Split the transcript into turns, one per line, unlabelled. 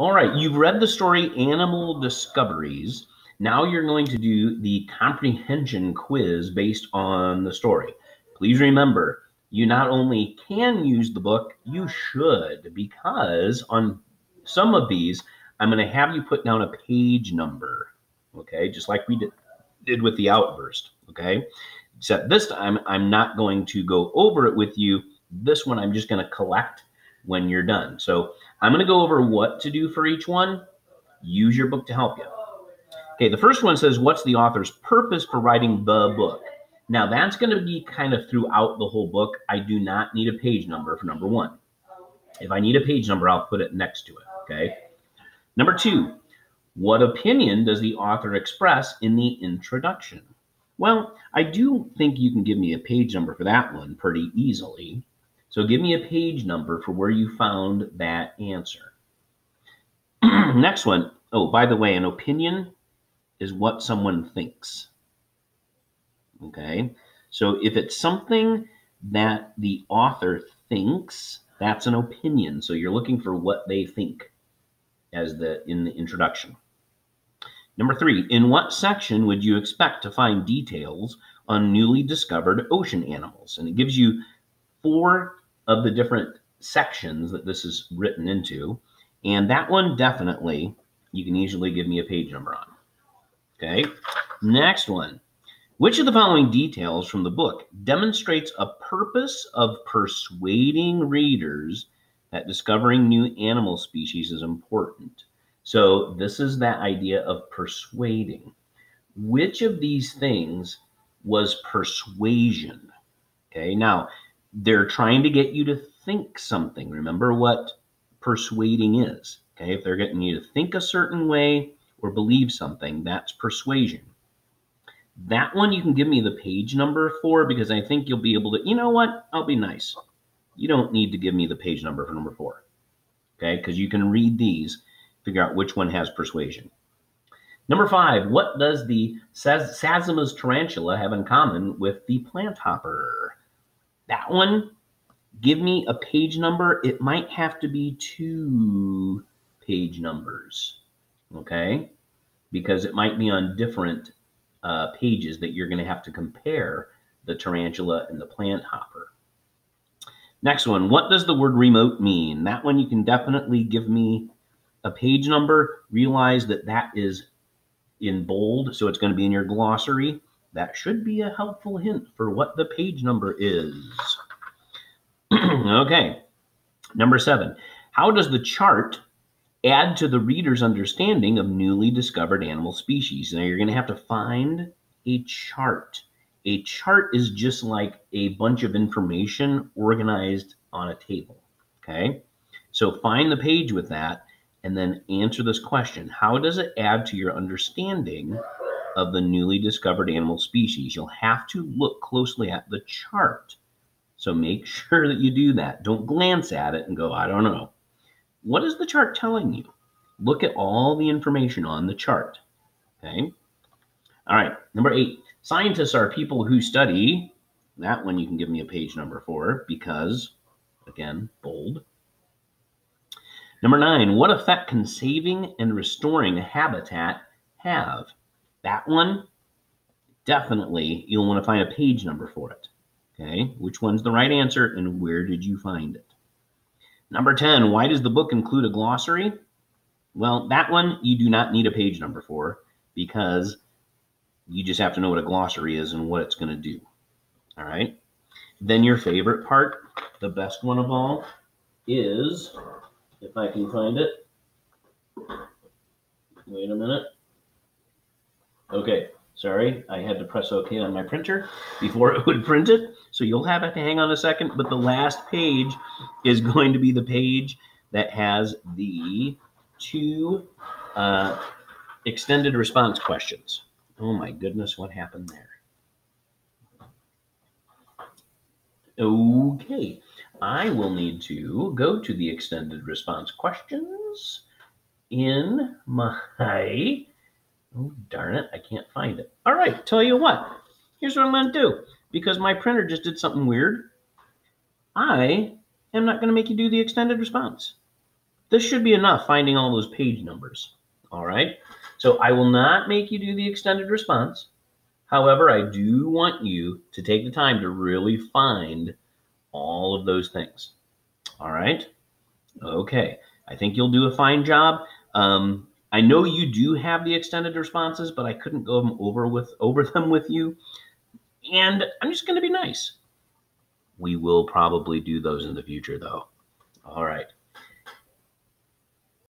All right, you've read the story Animal Discoveries. Now you're going to do the comprehension quiz based on the story. Please remember, you not only can use the book, you should, because on some of these, I'm going to have you put down a page number, okay, just like we did, did with the outburst, okay? Except this time, I'm not going to go over it with you. This one, I'm just going to collect when you're done. So I'm going to go over what to do for each one. Use your book to help you. Okay, the first one says, What's the author's purpose for writing the book? Now, that's going to be kind of throughout the whole book. I do not need a page number for number one. If I need a page number, I'll put it next to it. Okay. Number two, what opinion does the author express in the introduction? Well, I do think you can give me a page number for that one pretty easily. So give me a page number for where you found that answer. Next one. Oh, by the way, an opinion is what someone thinks. Okay. So if it's something that the author thinks, that's an opinion. So you're looking for what they think as the in the introduction. Number three, in what section would you expect to find details on newly discovered ocean animals? And it gives you four of the different sections that this is written into. And that one definitely you can easily give me a page number on. Okay. Next one. Which of the following details from the book demonstrates a purpose of persuading readers that discovering new animal species is important? So, this is that idea of persuading. Which of these things was persuasion? Okay, now they're trying to get you to think something. Remember what persuading is. Okay, if they're getting you to think a certain way or believe something, that's persuasion. That one you can give me the page number for because I think you'll be able to, you know what? I'll be nice. You don't need to give me the page number for number four. Okay, because you can read these, figure out which one has persuasion. Number five, what does the Sazima's tarantula have in common with the plant hopper? One, give me a page number. It might have to be two page numbers, okay? Because it might be on different uh, pages that you're going to have to compare the tarantula and the plant hopper. Next one, what does the word remote mean? That one you can definitely give me a page number. Realize that that is in bold, so it's going to be in your glossary. That should be a helpful hint for what the page number is. Okay, number seven. How does the chart add to the reader's understanding of newly discovered animal species? Now, you're going to have to find a chart. A chart is just like a bunch of information organized on a table. Okay, so find the page with that and then answer this question How does it add to your understanding of the newly discovered animal species, you'll have to look closely at the chart. So make sure that you do that. Don't glance at it and go, I don't know. What is the chart telling you? Look at all the information on the chart. Okay. All right. Number eight scientists are people who study. That one you can give me a page number for because, again, bold. Number nine, what effect can saving and restoring habitat have? That one, definitely you'll want to find a page number for it. Okay, which one's the right answer and where did you find it? Number 10, why does the book include a glossary? Well, that one you do not need a page number for because you just have to know what a glossary is and what it's going to do. All right. Then your favorite part, the best one of all, is if I can find it. Wait a minute. Okay, sorry, I had to press OK on my printer before it would print it. So you'll have to hang on a second, but the last page is going to be the page that has the two uh, extended response questions. Oh my goodness, what happened there? Okay, I will need to go to the extended response questions in my Oh, darn it. I can't find it. All right. Tell you what. Here's what I'm going to do. Because my printer just did something weird, I am not going to make you do the extended response. this should be enough finding all those page numbers. All right. So I will not make you do the extended response. However, I do want you to take the time to really find all of those things. All right. Okay. I think you'll do a fine job. Um, I know you do have the extended responses, but I couldn't go over with over them with you. And I'm just going to be nice. We will probably do those in the future, though. All right.